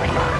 Like that.